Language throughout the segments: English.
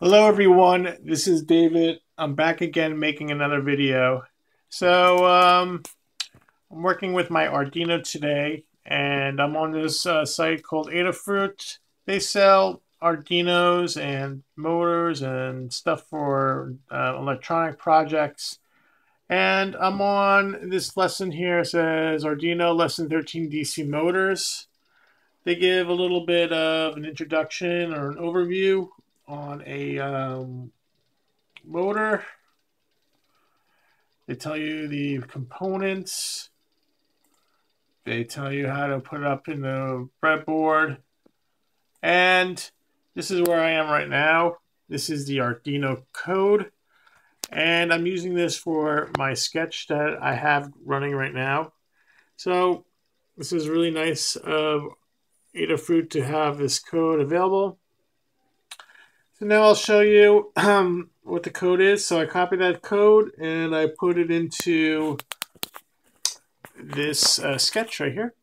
Hello everyone, this is David. I'm back again making another video. So, um, I'm working with my Arduino today, and I'm on this uh, site called Adafruit. They sell Arduinos and motors and stuff for uh, electronic projects. And I'm on this lesson here, It says Arduino Lesson 13 DC Motors. They give a little bit of an introduction or an overview on a um, motor. They tell you the components. They tell you how to put it up in the breadboard. And this is where I am right now. This is the Arduino code. And I'm using this for my sketch that I have running right now. So this is really nice of Adafruit to have this code available. So now I'll show you um, what the code is. So I copy that code and I put it into this uh, sketch right here.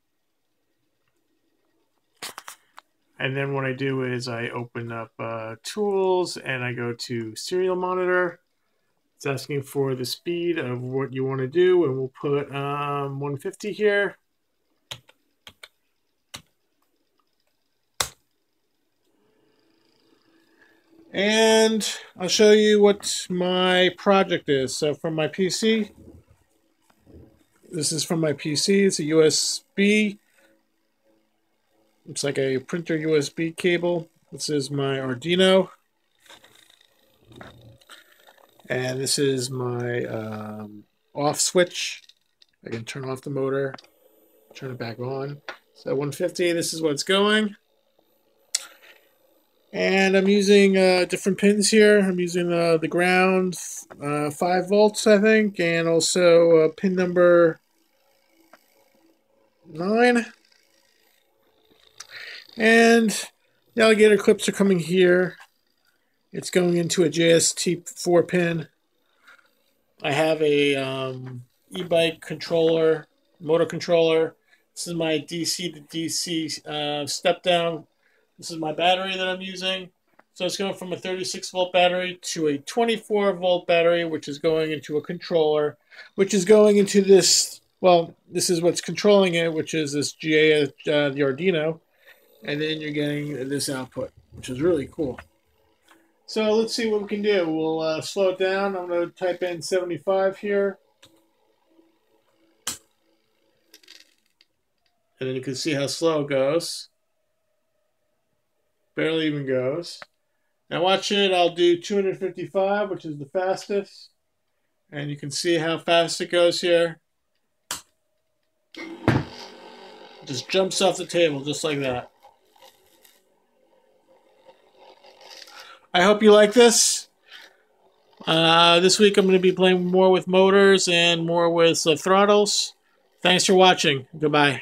And then what I do is I open up uh, tools and I go to serial monitor. It's asking for the speed of what you want to do and we'll put um, 150 here. And I'll show you what my project is. So from my PC, this is from my PC. It's a USB. It's like a printer USB cable. This is my Arduino. And this is my um, off switch. I can turn off the motor, turn it back on. So 150, this is what's going. And I'm using uh, different pins here. I'm using uh, the ground, uh, 5 volts, I think, and also uh, pin number 9. And the alligator clips are coming here. It's going into a JST4 pin. I have a um, e-bike controller, motor controller. This is my DC to DC uh, step down this is my battery that I'm using. So it's going from a 36 volt battery to a 24 volt battery, which is going into a controller, which is going into this, well, this is what's controlling it, which is this GA, uh, the Arduino. And then you're getting this output, which is really cool. So let's see what we can do. We'll uh, slow it down. I'm going to type in 75 here. And then you can see how slow it goes. Barely even goes. Now watch it, I'll do 255, which is the fastest. And you can see how fast it goes here. just jumps off the table just like that. I hope you like this. Uh, this week I'm going to be playing more with motors and more with uh, throttles. Thanks for watching. Goodbye.